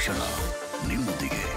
ಪ್ರತಿಕ್ಷಣ ನಿಮ್ಮೊಂದಿಗೆ.